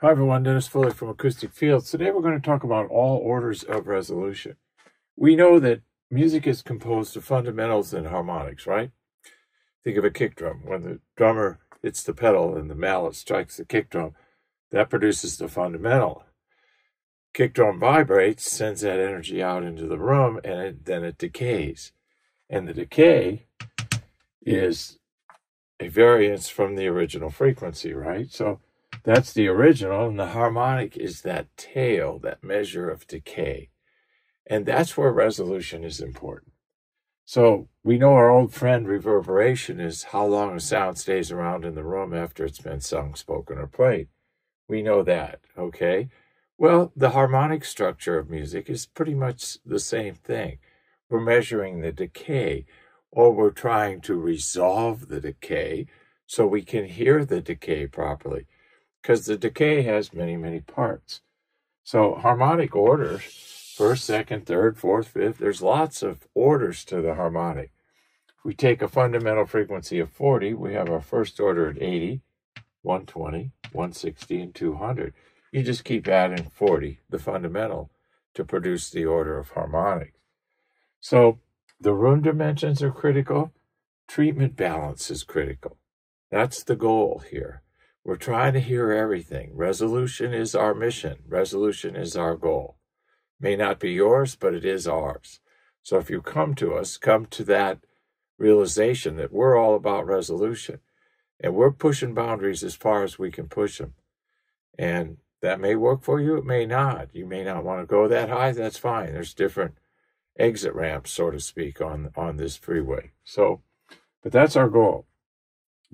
Hi everyone, Dennis Foley from Acoustic Fields. Today we're going to talk about all orders of resolution. We know that music is composed of fundamentals and harmonics, right? Think of a kick drum. When the drummer hits the pedal and the mallet strikes the kick drum, that produces the fundamental. Kick drum vibrates, sends that energy out into the room, and it, then it decays. And the decay is a variance from the original frequency, right? So that's the original, and the harmonic is that tail, that measure of decay. And that's where resolution is important. So we know our old friend reverberation is how long a sound stays around in the room after it's been sung, spoken, or played. We know that, okay? Well, the harmonic structure of music is pretty much the same thing. We're measuring the decay, or we're trying to resolve the decay so we can hear the decay properly because the decay has many, many parts. So harmonic orders, first, second, third, fourth, fifth, there's lots of orders to the harmonic. If we take a fundamental frequency of 40, we have our first order at 80, 120, 160, and 200. You just keep adding 40, the fundamental, to produce the order of harmonics. So the room dimensions are critical. Treatment balance is critical. That's the goal here. We're trying to hear everything. Resolution is our mission. Resolution is our goal. May not be yours, but it is ours. So if you come to us, come to that realization that we're all about resolution and we're pushing boundaries as far as we can push them. And that may work for you, it may not. You may not want to go that high, that's fine. There's different exit ramps, so to speak, on, on this freeway. So, but that's our goal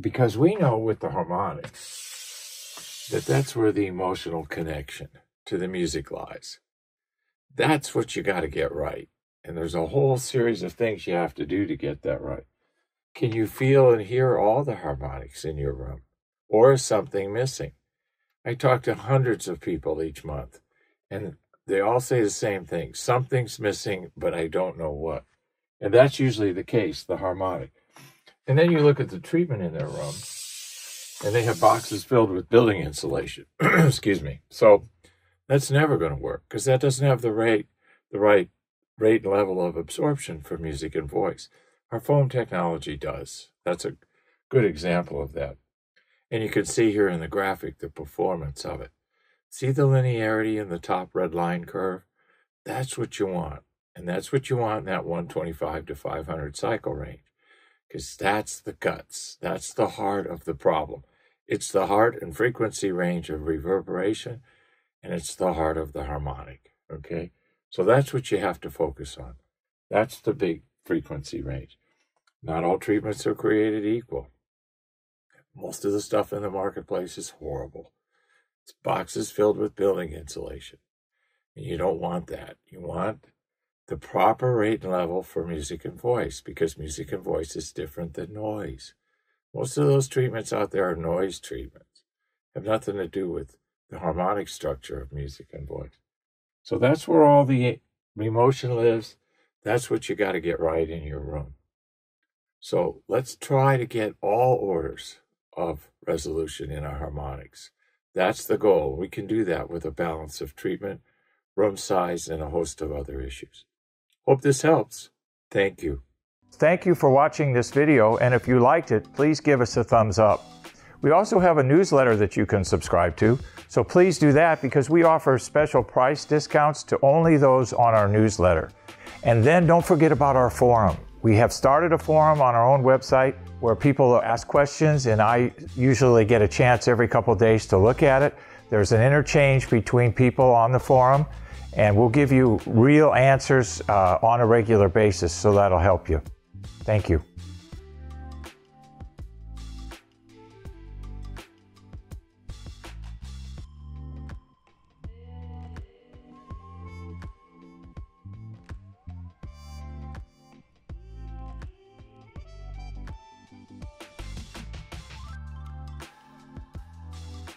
because we know with the harmonics that that's where the emotional connection to the music lies. That's what you got to get right. And there's a whole series of things you have to do to get that right. Can you feel and hear all the harmonics in your room? Or is something missing? I talk to hundreds of people each month, and they all say the same thing something's missing, but I don't know what. And that's usually the case, the harmonic. And then you look at the treatment in their room, and they have boxes filled with building insulation. Excuse me. So that's never going to work because that doesn't have the rate, the right rate level of absorption for music and voice. Our foam technology does. That's a good example of that. And you can see here in the graphic the performance of it. See the linearity in the top red line curve? That's what you want. And that's what you want in that 125 to 500 cycle range because that's the guts. That's the heart of the problem. It's the heart and frequency range of reverberation, and it's the heart of the harmonic. Okay? So that's what you have to focus on. That's the big frequency range. Not all treatments are created equal. Most of the stuff in the marketplace is horrible. It's boxes filled with building insulation. And you don't want that. You want the proper rate and level for music and voice because music and voice is different than noise. Most of those treatments out there are noise treatments, have nothing to do with the harmonic structure of music and voice. So that's where all the emotion lives. That's what you got to get right in your room. So let's try to get all orders of resolution in our harmonics. That's the goal. We can do that with a balance of treatment, room size, and a host of other issues. Hope this helps. Thank you. Thank you for watching this video, and if you liked it, please give us a thumbs up. We also have a newsletter that you can subscribe to, so please do that because we offer special price discounts to only those on our newsletter. And then don't forget about our forum. We have started a forum on our own website where people ask questions, and I usually get a chance every couple days to look at it. There's an interchange between people on the forum, and we'll give you real answers uh, on a regular basis, so that'll help you. Thank you.